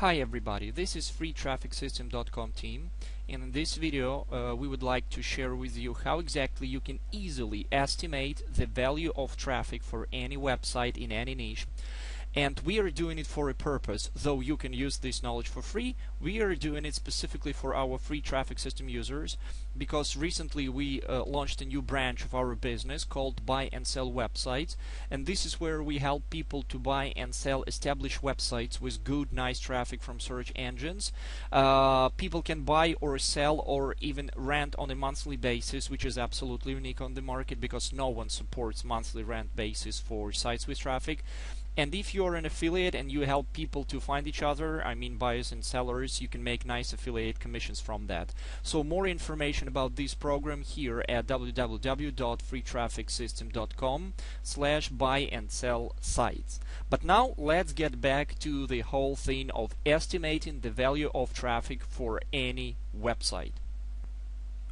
Hi everybody, this is freetrafficsystem.com team. And in this video uh, we would like to share with you how exactly you can easily estimate the value of traffic for any website in any niche and we are doing it for a purpose. Though you can use this knowledge for free we are doing it specifically for our free traffic system users because recently we uh, launched a new branch of our business called buy and sell websites. And this is where we help people to buy and sell established websites with good nice traffic from search engines. Uh, people can buy or sell or even rent on a monthly basis which is absolutely unique on the market because no one supports monthly rent basis for sites with traffic and if you're an affiliate and you help people to find each other, I mean buyers and sellers, you can make nice affiliate commissions from that. So more information about this program here at www.freetrafficsystem.com slash buy and sell sites. But now let's get back to the whole thing of estimating the value of traffic for any website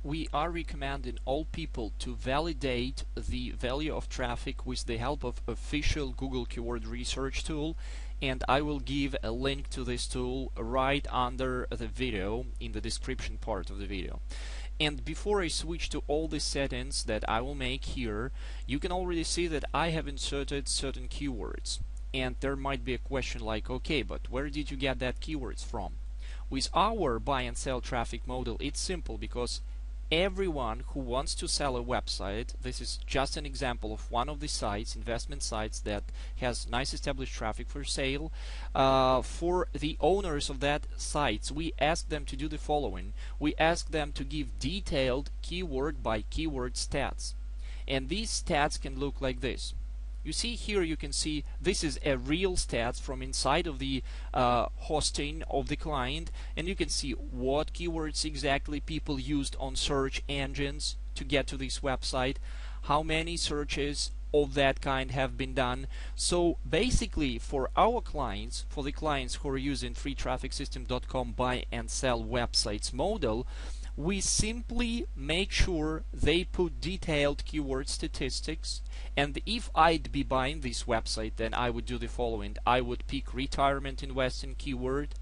we are recommending all people to validate the value of traffic with the help of official Google keyword research tool and I will give a link to this tool right under the video in the description part of the video. And before I switch to all the settings that I will make here, you can already see that I have inserted certain keywords. And there might be a question like, okay, but where did you get that keywords from? With our buy and sell traffic model, it's simple because everyone who wants to sell a website this is just an example of one of the sites investment sites that has nice established traffic for sale. Uh, for the owners of that sites we ask them to do the following. We ask them to give detailed keyword by keyword stats. And these stats can look like this you see here you can see this is a real stats from inside of the uh, hosting of the client. And you can see what keywords exactly people used on search engines to get to this website. How many searches of that kind have been done. So basically for our clients for the clients who are using freetrafficsystem.com buy and sell websites model we simply make sure they put detailed keyword statistics. And if I'd be buying this website then I would do the following. I would pick retirement investing keyword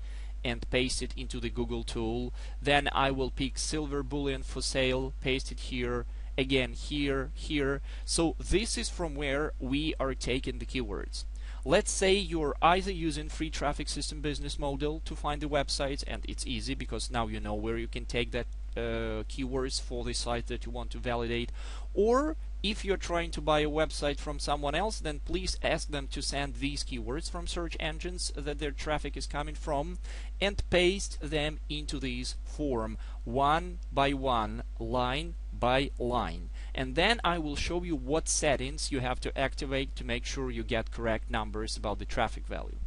and paste it into the Google tool. Then I will pick silver bullion for sale paste it here again here here. So this is from where we are taking the keywords. Let's say you're either using free traffic system business model to find the websites and it's easy because now you know where you can take that uh, keywords for the site that you want to validate or if you're trying to buy a website from someone else then please ask them to send these keywords from search engines that their traffic is coming from and paste them into this form one by one line by line and then I will show you what settings you have to activate to make sure you get correct numbers about the traffic value.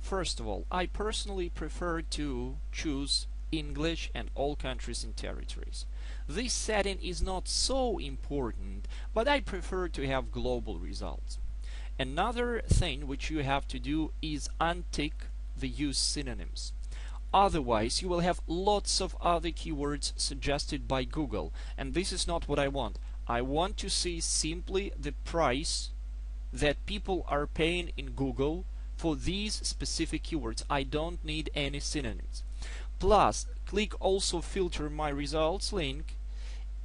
First of all, I personally prefer to choose English and all countries and territories. This setting is not so important, but I prefer to have global results. Another thing which you have to do is untick the use synonyms. Otherwise, you will have lots of other keywords suggested by Google, and this is not what I want. I want to see simply the price that people are paying in Google for these specific keywords. I don't need any synonyms. Plus, click also filter my results link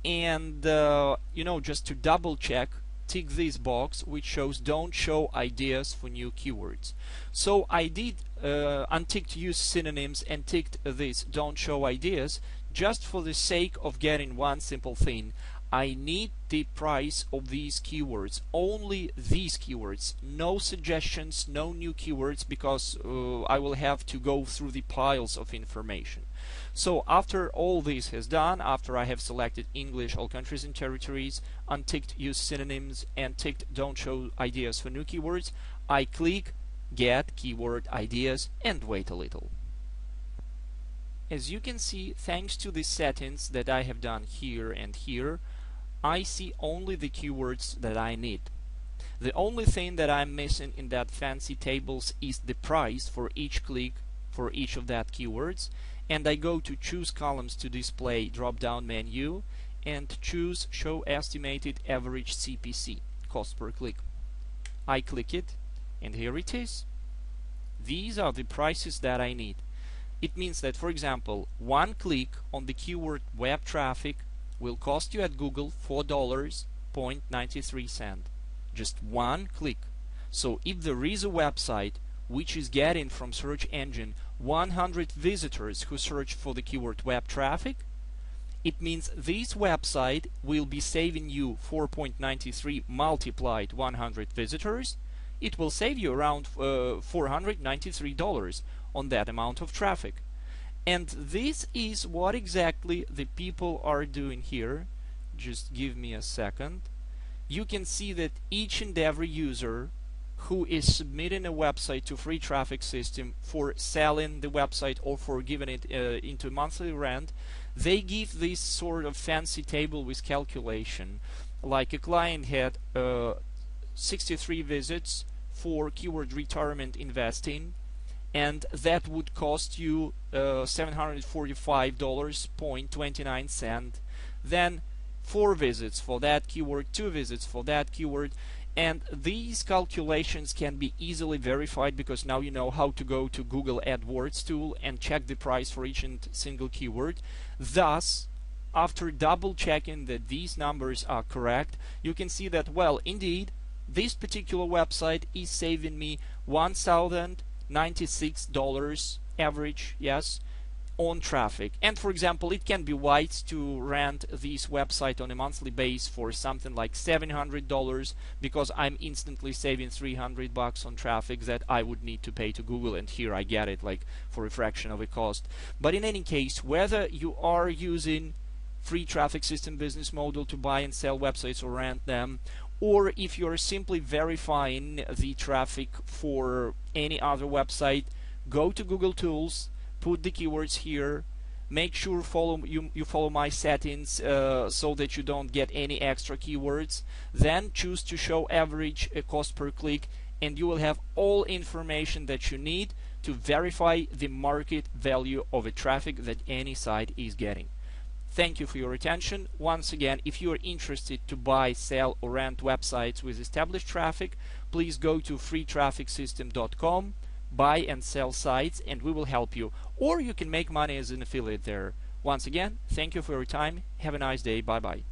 and uh, you know just to double check tick this box which shows don't show ideas for new keywords. So I did uh, unticked use synonyms and ticked this don't show ideas just for the sake of getting one simple thing I need the price of these keywords only these keywords. No suggestions no new keywords because uh, I will have to go through the piles of information. So after all this has done after I have selected English all countries and territories unticked use synonyms and ticked don't show ideas for new keywords I click get keyword ideas and wait a little. As you can see thanks to the settings that I have done here and here I see only the keywords that I need. The only thing that I'm missing in that fancy tables is the price for each click for each of that keywords and I go to choose columns to display drop down menu and choose show estimated average CPC cost per click. I click it and here it is. these are the prices that I need. It means that, for example, one click on the keyword web traffic will cost you at Google $4.93. Just one click. So if there is a website which is getting from search engine 100 visitors who search for the keyword web traffic, it means this website will be saving you 4.93 multiplied 100 visitors. It will save you around uh, $493 on that amount of traffic. And this is what exactly the people are doing here. Just give me a second. You can see that each and every user who is submitting a website to free traffic system for selling the website or for giving it uh, into monthly rent they give this sort of fancy table with calculation like a client had uh, 63 visits for keyword retirement investing and that would cost you uh, $745.29 then four visits for that keyword two visits for that keyword and these calculations can be easily verified because now you know how to go to Google AdWords tool and check the price for each and single keyword. Thus after double checking that these numbers are correct you can see that well indeed this particular website is saving me 1000 $96 average, yes, on traffic. And for example, it can be wise to rent this website on a monthly base for something like $700 because I'm instantly saving 300 bucks on traffic that I would need to pay to Google and here I get it like for a fraction of a cost. But in any case, whether you are using free traffic system business model to buy and sell websites or rent them or if you're simply verifying the traffic for any other website go to Google Tools put the keywords here make sure follow you, you follow my settings uh, so that you don't get any extra keywords. Then choose to show average uh, cost per click and you will have all information that you need to verify the market value of a traffic that any site is getting thank you for your attention. Once again if you are interested to buy sell or rent websites with established traffic please go to freetrafficsystem.com buy and sell sites and we will help you. Or you can make money as an affiliate there. Once again thank you for your time. Have a nice day. Bye bye